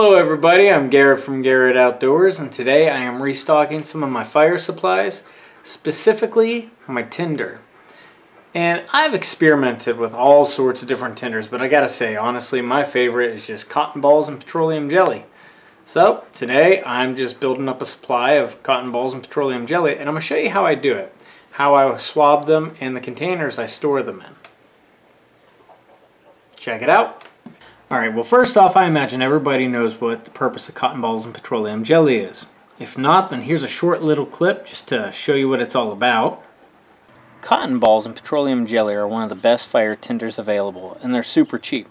Hello everybody, I'm Gerret from Gerret Outdoors and today I am restocking some of my fire supplies, specifically my tinder. And I've experimented with all sorts of different tinders, but I gotta say, honestly, my favorite is just cotton balls and petroleum jelly. So today I'm just building up a supply of cotton balls and petroleum jelly and I'm gonna show you how I do it. How I swab them and the containers I store them in. Check it out. Alright, well first off I imagine everybody knows what the purpose of cotton balls and petroleum jelly is. If not, then here's a short little clip just to show you what it's all about. Cotton balls and petroleum jelly are one of the best fire tinders available, and they're super cheap.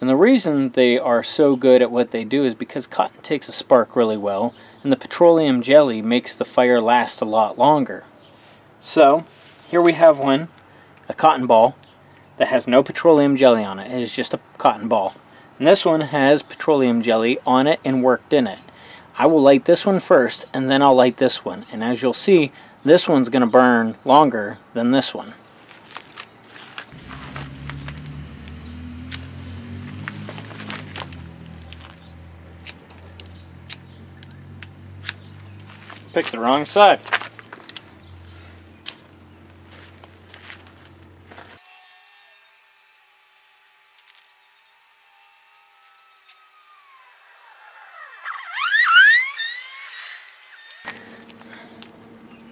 And the reason they are so good at what they do is because cotton takes a spark really well, and the petroleum jelly makes the fire last a lot longer. So, here we have one, a cotton ball, that has no petroleum jelly on it. It is just a cotton ball. And this one has petroleum jelly on it and worked in it. I will light this one first and then I'll light this one. And as you'll see, this one's going to burn longer than this one. Picked the wrong side.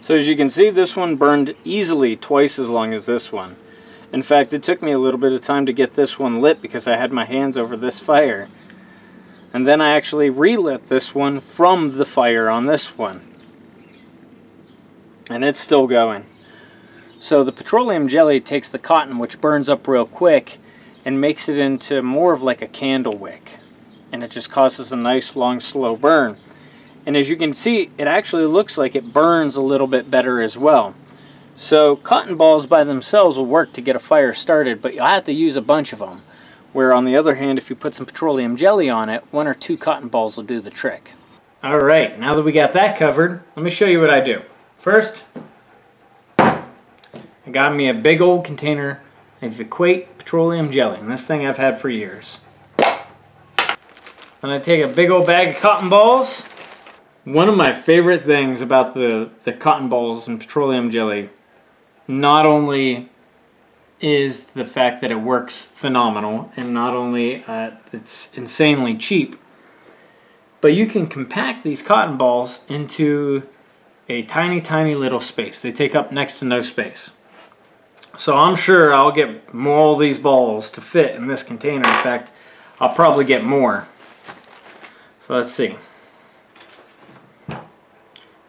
So as you can see, this one burned easily twice as long as this one. In fact, it took me a little bit of time to get this one lit because I had my hands over this fire. And then I actually relit this one from the fire on this one. And it's still going. So the petroleum jelly takes the cotton, which burns up real quick, and makes it into more of like a candle wick. And it just causes a nice, long, slow burn. And as you can see, it actually looks like it burns a little bit better as well. So cotton balls by themselves will work to get a fire started, but you'll have to use a bunch of them. Where on the other hand, if you put some petroleum jelly on it, one or two cotton balls will do the trick. Alright, now that we got that covered, let me show you what I do. First, I got me a big old container of Equate petroleum jelly, and this thing I've had for years. Then I take a big old bag of cotton balls, one of my favorite things about the, the cotton balls and petroleum jelly not only is the fact that it works phenomenal and not only uh, it's insanely cheap, but you can compact these cotton balls into a tiny, tiny little space. They take up next to no space. So I'm sure I'll get all these balls to fit in this container. In fact, I'll probably get more. So let's see.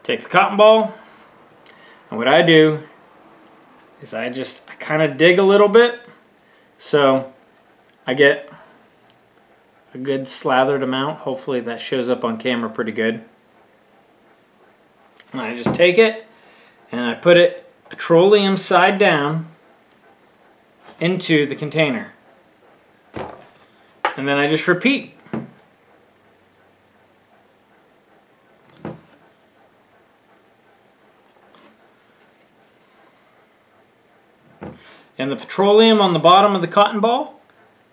Take the cotton ball, and what I do is I just I kind of dig a little bit so I get a good slathered amount. Hopefully that shows up on camera pretty good. And I just take it and I put it petroleum side down into the container. And then I just repeat. And the petroleum on the bottom of the cotton ball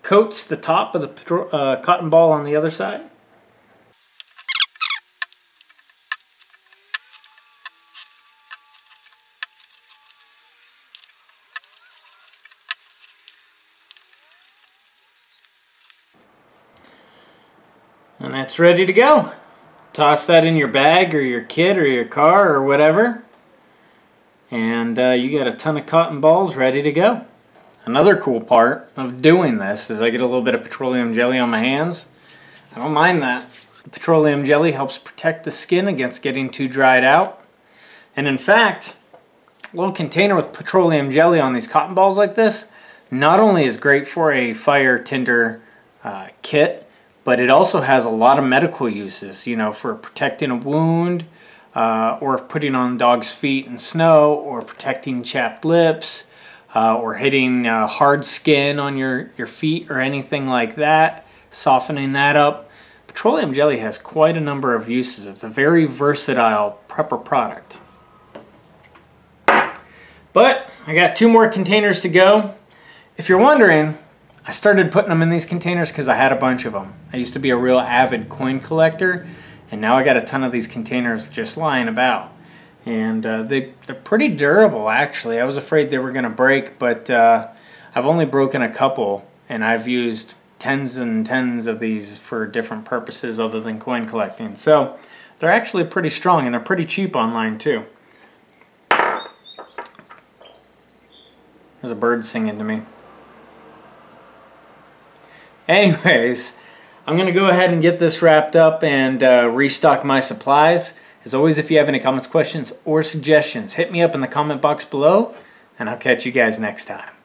coats the top of the uh, cotton ball on the other side. And that's ready to go. Toss that in your bag or your kit or your car or whatever and uh, you got a ton of cotton balls ready to go. Another cool part of doing this is I get a little bit of petroleum jelly on my hands. I don't mind that. The petroleum jelly helps protect the skin against getting too dried out. And in fact, a little container with petroleum jelly on these cotton balls like this not only is great for a fire tinder uh, kit, but it also has a lot of medical uses, you know, for protecting a wound, uh, or putting on dog's feet in snow, or protecting chapped lips, uh, or hitting uh, hard skin on your, your feet or anything like that, softening that up. Petroleum jelly has quite a number of uses. It's a very versatile prepper product. But I got two more containers to go. If you're wondering, I started putting them in these containers because I had a bunch of them. I used to be a real avid coin collector, and now I got a ton of these containers just lying about. And uh, they, they're pretty durable, actually. I was afraid they were going to break, but uh, I've only broken a couple, and I've used tens and tens of these for different purposes other than coin collecting. So they're actually pretty strong, and they're pretty cheap online, too. There's a bird singing to me. Anyways, I'm going to go ahead and get this wrapped up and uh, restock my supplies. As always, if you have any comments, questions, or suggestions, hit me up in the comment box below, and I'll catch you guys next time.